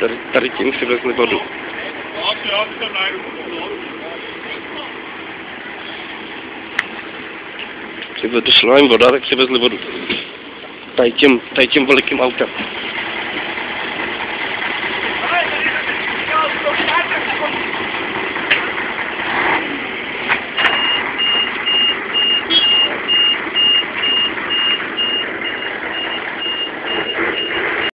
Tady, tady tím přivezli vodu. Kdyby došla jim voda, tak přivezli vodu. Tady tím, tady tím velikým autem.